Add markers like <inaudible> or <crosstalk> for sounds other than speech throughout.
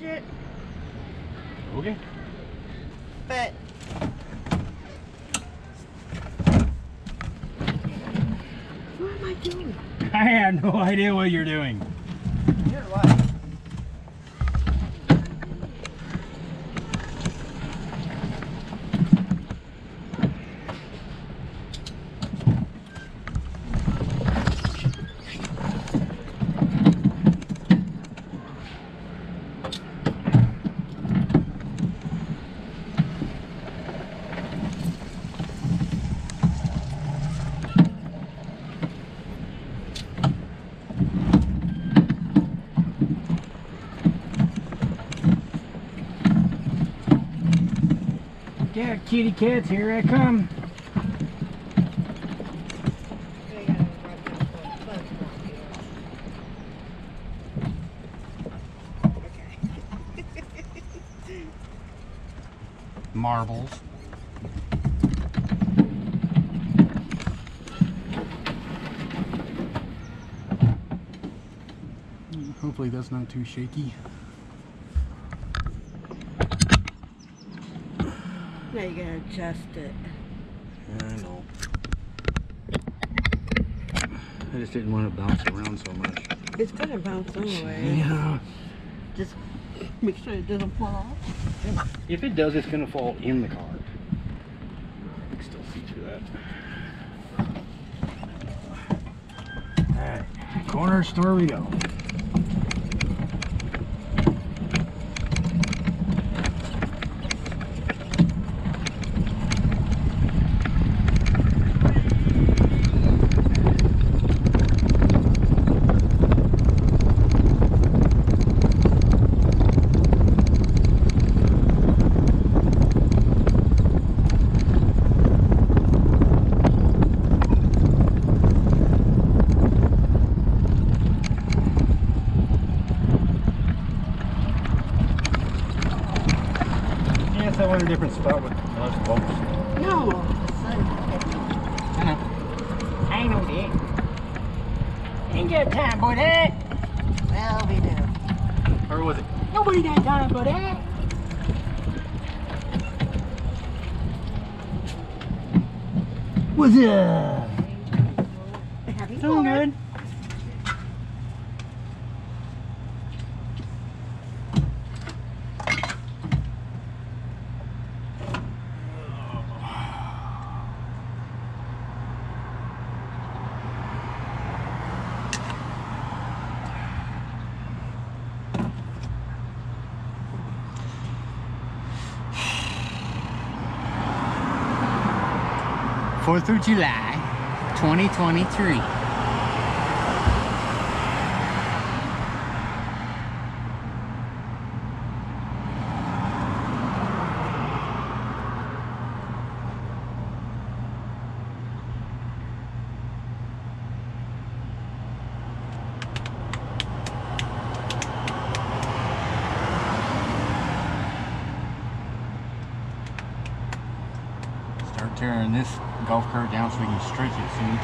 charge it, Okay. but what am I doing? <laughs> I have no idea what you're doing. You're what? Yeah, kitty cats, here I come. Marbles. Hopefully that's not too shaky. Now you gotta adjust it. I know. I just didn't want to bounce around so much. It's gonna bounce anyway. Yeah. Just make sure it doesn't fall off. If it does, it's gonna fall in the car. I can still see through that. Alright, corner store we go. Yes, I want a different spot with less bumps. No. Mm-hmm. I know. I know that. Ain't got time for that. Well, we do. Or was it? Nobody got time for that. What's up? Happy Doing good. Fourth of July, 2023. Start tearing this golf cart down so we can stretch it soon.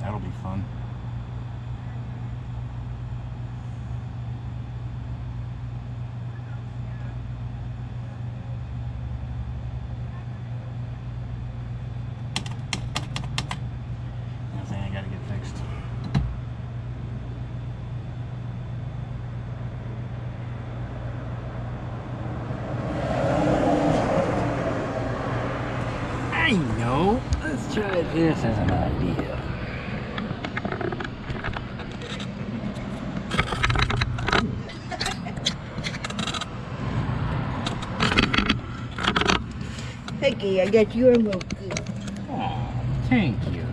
That'll be fun. That's thing I gotta get fixed. I know. Let's try this as an idea. Hickey, I got your milk. Oh, thank you.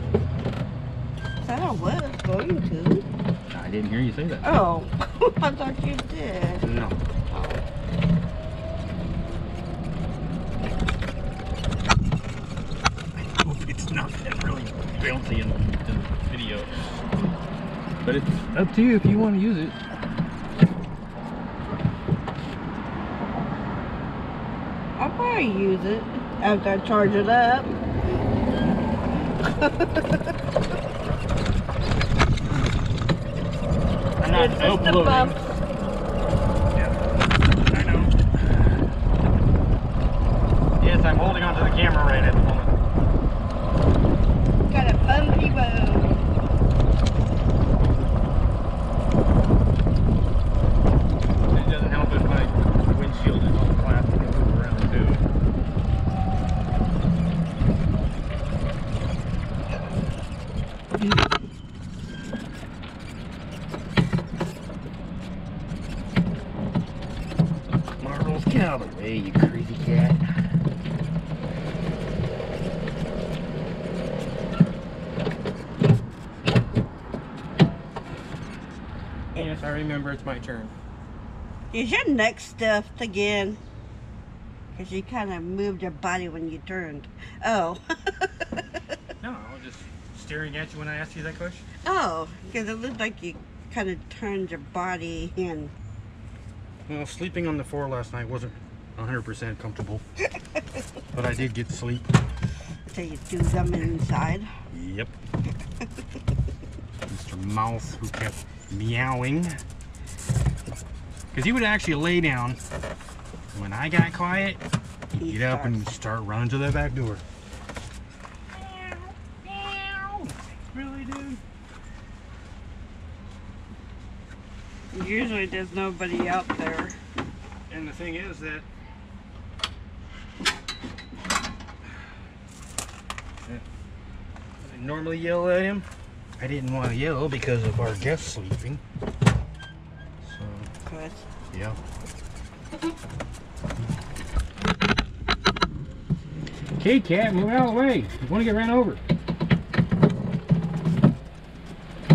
Said I was going to. I didn't hear you say that. Oh, <laughs> I thought you did. No. I hope it's not that really bouncy in, in the video. But it's up to you if you want to use it. I'll probably use it after I charge it up. <laughs> It's just a Uploading. bump. Yeah, I. Yes, I'm holding onto the camera right at the moment. Got a bumpy road. It doesn't help if my windshield is all plastic and move around too. Marbles, get out of the way, you crazy cat. I remember it's my turn. Is your neck stuffed again? Because you kind of moved your body when you turned. Oh. <laughs> No, I was just staring at you when I asked you that question. oh, because it looked like you kind of turned your body in. Well, sleeping on the floor last night wasn't 100% comfortable, <laughs> but I did get sleep. So you threw them inside. Yep. <laughs> Mr. Mouse, who kept meowing. Because he would actually lay down. When I got quiet, He get up and start running to the back door. Really, dude? Usually there's nobody out there. And the thing is that I <sighs> normally yell at him. I didn't want to yell because of our guest sleeping. So, Good. yeah. Okay, cat, move out of the way. You want to get ran over.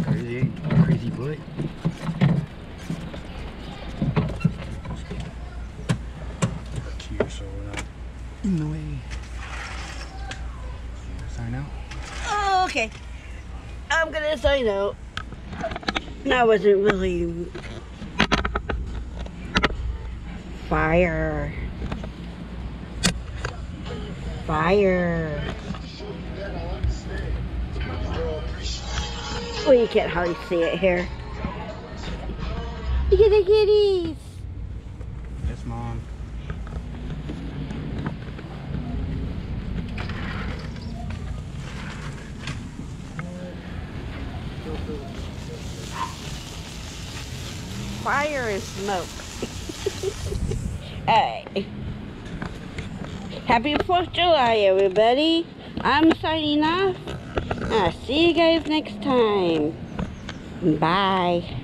Crazy, crazy boy. Here, so we're not in the way. Sign out. Oh, okay. I'm gonna sign out. That wasn't really fire. Fire. Oh, you can't hardly see it here. Look at the kitties. Yes, mom. Fire and smoke. <laughs> hey. Happy 4th of July, everybody. I'm signing off. I'll see you guys next time. Bye.